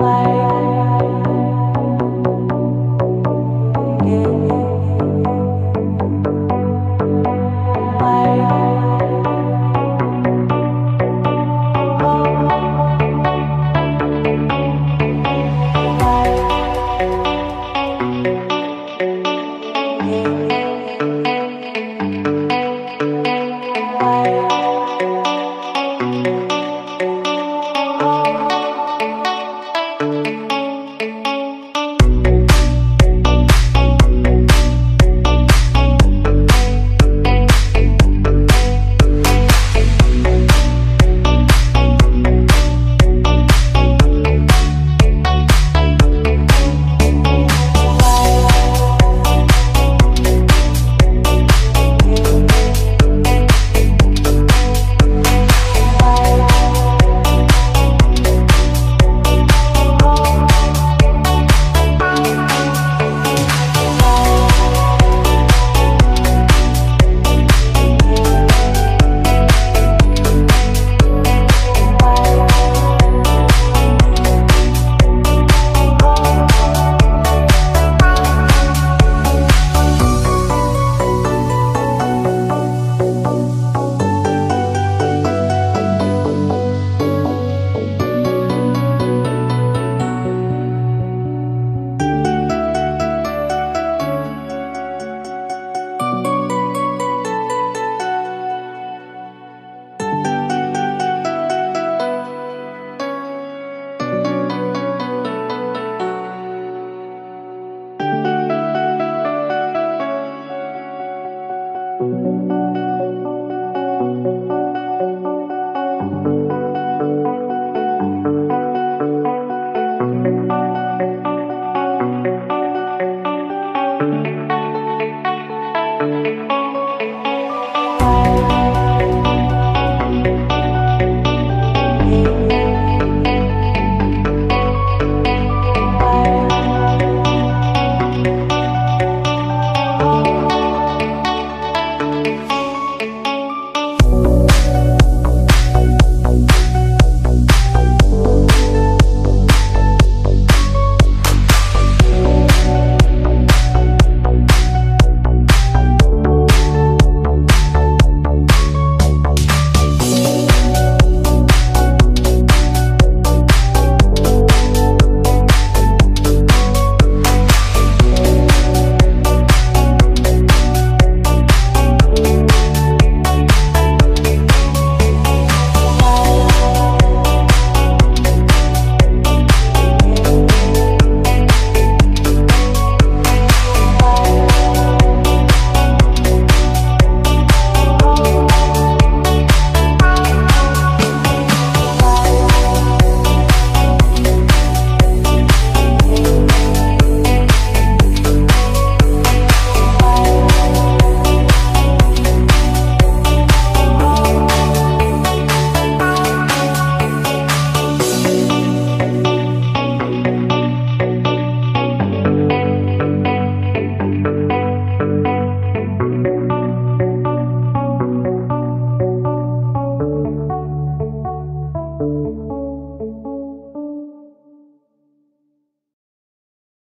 Life.